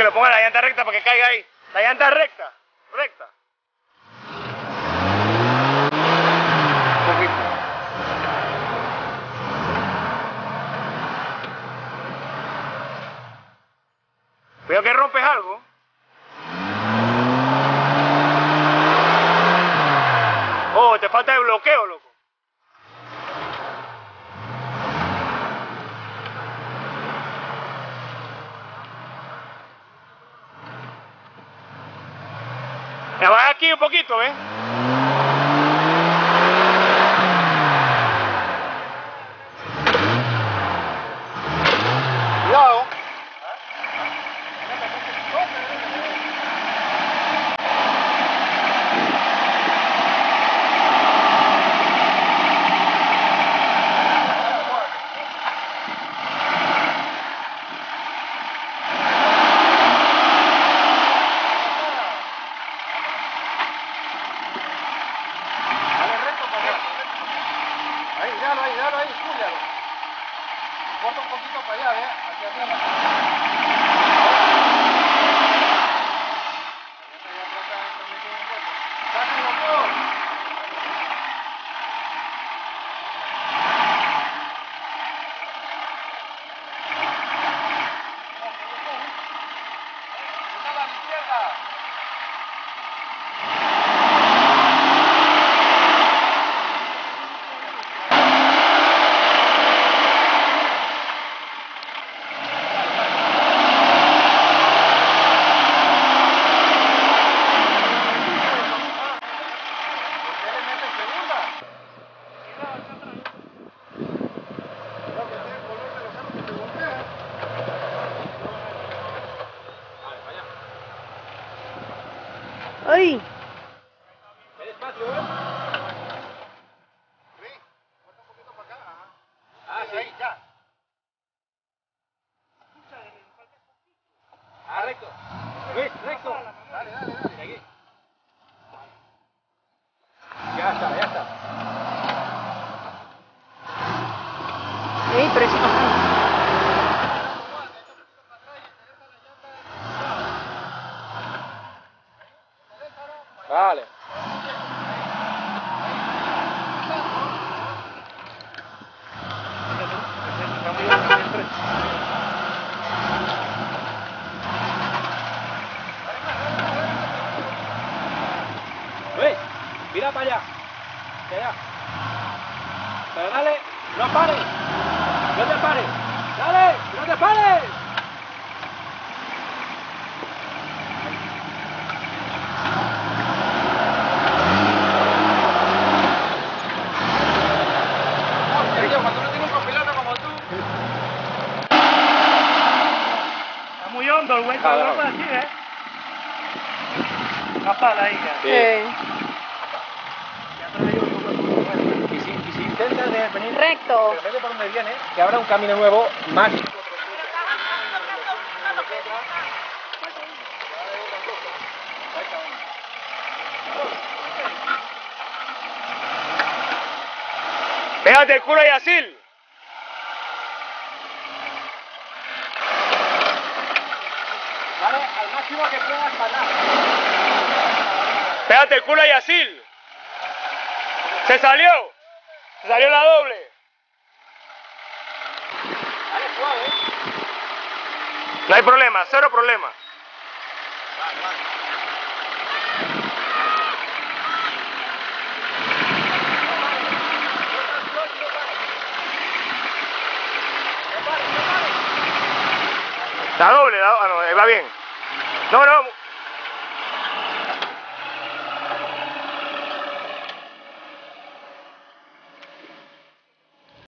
Que lo ponga la llanta recta para que caiga ahí. La llanta recta. Recta. Veo que rompes algo. Oh, te falta de bloqueo, loco. Me vas aquí un poquito, ¿ves? Cuidado. Dale recto para allá. Ahí, déjalo ahí, déjalo ahí, júlialo. Corta un poquito para allá, ¿ve? Hacia arriba. Acá. Ajá. Ah. Ah, recto. Recto. Dale, dale. Ya está, ya está. ¡Ey, pero eso- ajá. Vale. Luis, mira para allá. Pero dale, no pares. No te pares. Dale, no te pares. cuando uno tiene un copiloto como tú. Está muy hondo el no. no para así, ¿eh? Una pala ahí, ya. Eh, Ya venir recto. Pero vete por donde viene, que habrá un camino nuevo más. Pégate el culo a Yacil. Vale, al máximo que puedas parar. Pégate el culo a Yacil. Se salió. Salió la doble. No hay problema, cero problema. La doble, la, ah, eh, va bien. No, no,